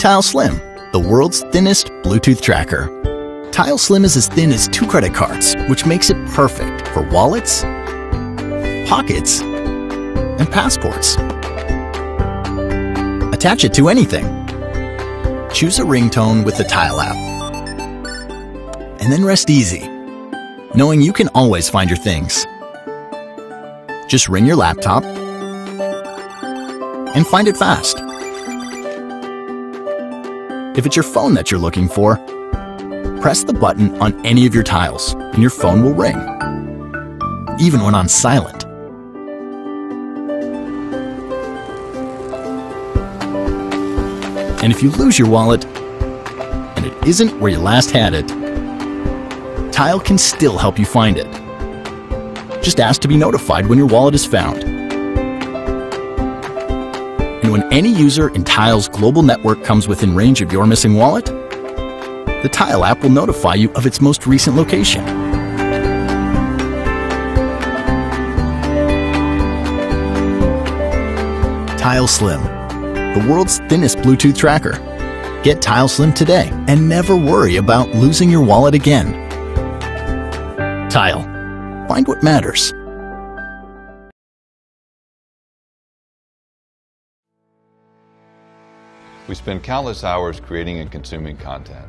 Tile Slim, the world's thinnest Bluetooth tracker. Tile Slim is as thin as two credit cards, which makes it perfect for wallets, pockets, and passports. Attach it to anything. Choose a ringtone with the Tile app. And then rest easy, knowing you can always find your things. Just ring your laptop and find it fast. If it's your phone that you're looking for, press the button on any of your tiles and your phone will ring, even when on silent. And if you lose your wallet and it isn't where you last had it, Tile can still help you find it. Just ask to be notified when your wallet is found. And when any user in Tile's global network comes within range of your missing wallet, the Tile app will notify you of its most recent location. Tile Slim, the world's thinnest Bluetooth tracker. Get Tile Slim today and never worry about losing your wallet again. Tile. Find what matters. We spend countless hours creating and consuming content.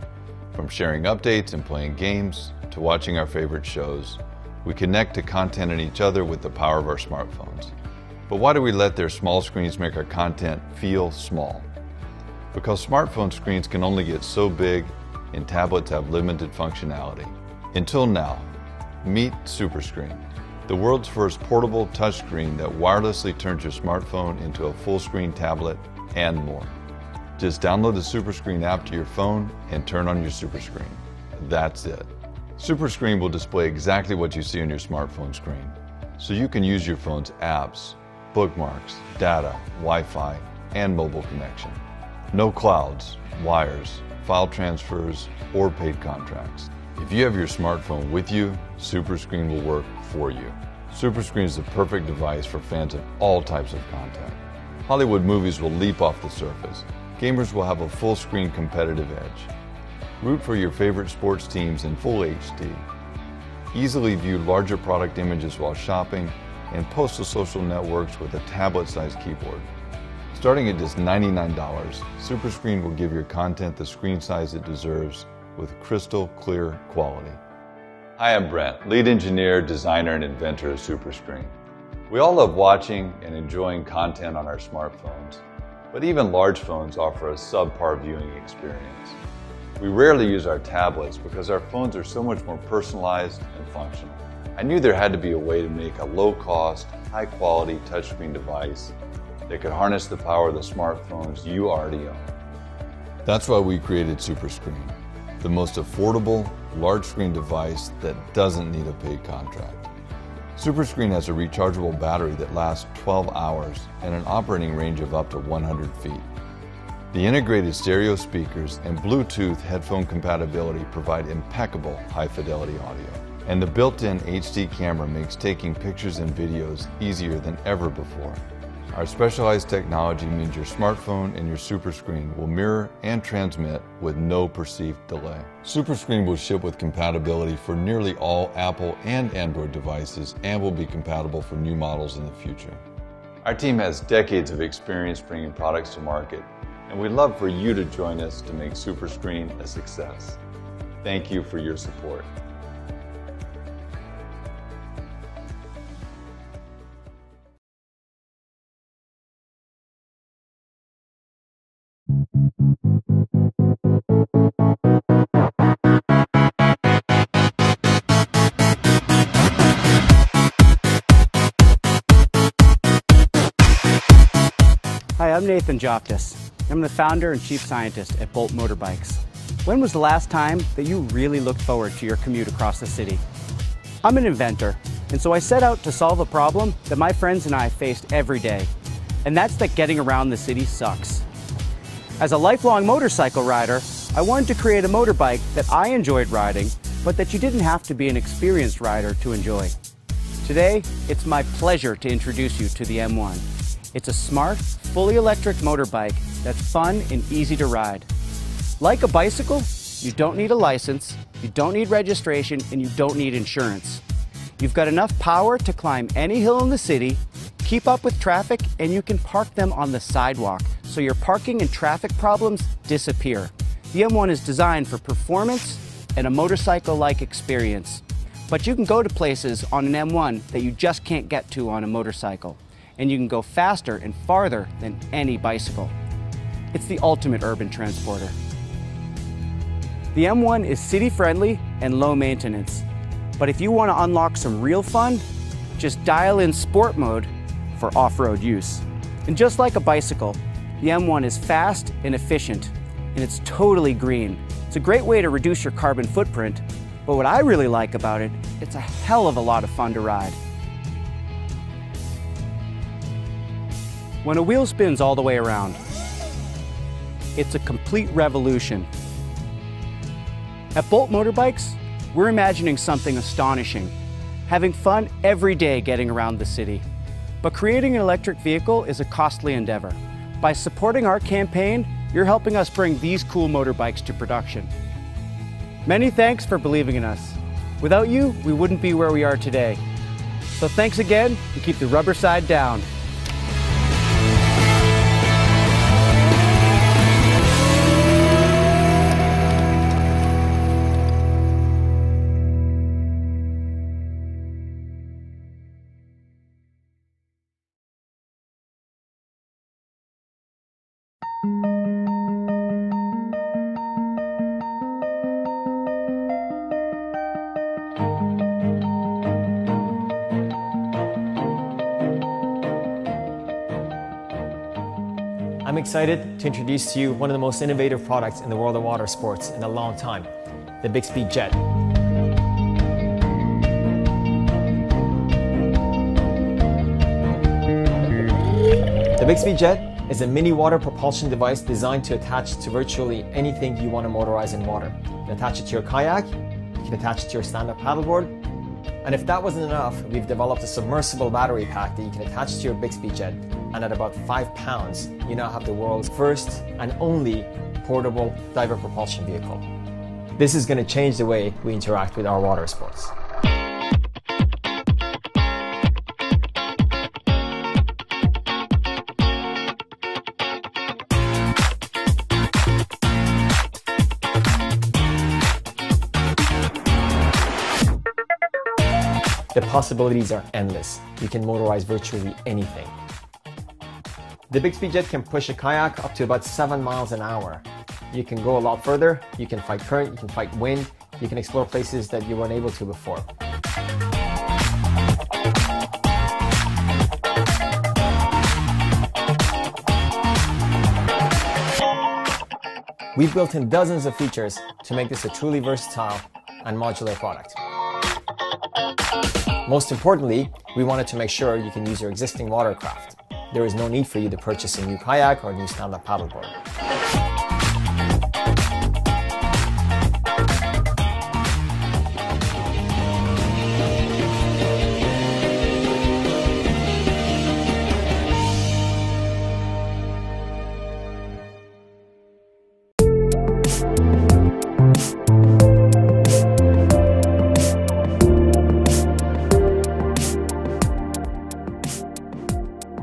From sharing updates and playing games to watching our favorite shows, we connect to content and each other with the power of our smartphones. But why do we let their small screens make our content feel small? Because smartphone screens can only get so big and tablets have limited functionality. Until now, meet SuperScreen, the world's first portable touchscreen that wirelessly turns your smartphone into a full screen tablet and more. Just download the SuperScreen app to your phone and turn on your SuperScreen. That's it. SuperScreen will display exactly what you see on your smartphone screen, so you can use your phone's apps, bookmarks, data, Wi-Fi, and mobile connection. No clouds, wires, file transfers, or paid contracts. If you have your smartphone with you, SuperScreen will work for you. SuperScreen is the perfect device for fans of all types of content. Hollywood movies will leap off the surface. Gamers will have a full screen competitive edge. Root for your favorite sports teams in full HD. Easily view larger product images while shopping and post to social networks with a tablet-sized keyboard. Starting at just $99, SuperScreen will give your content the screen size it deserves with crystal clear quality. Hi, I'm Brent, lead engineer, designer, and inventor of SuperScreen. We all love watching and enjoying content on our smartphones, but even large phones offer a subpar viewing experience. We rarely use our tablets because our phones are so much more personalized and functional. I knew there had to be a way to make a low-cost, high-quality touchscreen device that could harness the power of the smartphones you already own. That's why we created SuperScreen, the most affordable, large-screen device that doesn't need a paid contract. SuperScreen has a rechargeable battery that lasts 12 hours and an operating range of up to 100 feet. The integrated stereo speakers and Bluetooth headphone compatibility provide impeccable high-fidelity audio. And the built-in HD camera makes taking pictures and videos easier than ever before. Our specialized technology means your smartphone and your SuperScreen will mirror and transmit with no perceived delay. SuperScreen will ship with compatibility for nearly all Apple and Android devices and will be compatible for new models in the future. Our team has decades of experience bringing products to market, and we'd love for you to join us to make SuperScreen a success. Thank you for your support. I'm Nathan Jauvtis. I'm the founder and chief scientist at Bolt Motorbikes. When was the last time that you really looked forward to your commute across the city? I'm an inventor, and so I set out to solve a problem that my friends and I faced every day, and that's that getting around the city sucks. As a lifelong motorcycle rider, I wanted to create a motorbike that I enjoyed riding, but that you didn't have to be an experienced rider to enjoy. Today, it's my pleasure to introduce you to the M1. It's a smart, fully electric motorbike that's fun and easy to ride. Like a bicycle, you don't need a license, you don't need registration, and you don't need insurance. You've got enough power to climb any hill in the city, keep up with traffic, and you can park them on the sidewalk so your parking and traffic problems disappear. The M1 is designed for performance and a motorcycle-like experience. But you can go to places on an M1 that you just can't get to on a motorcycle. And you can go faster and farther than any bicycle. It's the ultimate urban transporter. The M1 is city-friendly and low maintenance. But if you want to unlock some real fun, just dial in sport mode for off-road use. And just like a bicycle, the M1 is fast and efficient, and it's totally green. It's a great way to reduce your carbon footprint, but what I really like about it, it's a hell of a lot of fun to ride. When a wheel spins all the way around, it's a complete revolution. At Bolt Motorbikes, we're imagining something astonishing, having fun every day getting around the city. But creating an electric vehicle is a costly endeavor. By supporting our campaign, you're helping us bring these cool motorbikes to production. Many thanks for believing in us. Without you, we wouldn't be where we are today. So thanks again and keep the rubber side down. I'm excited to introduce to you one of the most innovative products in the world of water sports in a long time, the Bixpy Jet. The Bixpy Jet is a mini water propulsion device designed to attach to virtually anything you want to motorize in water. You can attach it to your kayak, you can attach it to your stand-up paddleboard, and if that wasn't enough, we've developed a submersible battery pack that you can attach to your Bixpy Jet. And at about five pounds, you now have the world's first and only portable diver propulsion vehicle. This is going to change the way we interact with our water sports. The possibilities are endless. You can motorize virtually anything. The Bixpy Jet can push a kayak up to about 7 miles an hour. You can go a lot further, you can fight current, you can fight wind, you can explore places that you weren't able to before. We've built in dozens of features to make this a truly versatile and modular product. Most importantly, we wanted to make sure you can use your existing watercraft. There is no need for you to purchase a new kayak or a new stand-up paddleboard.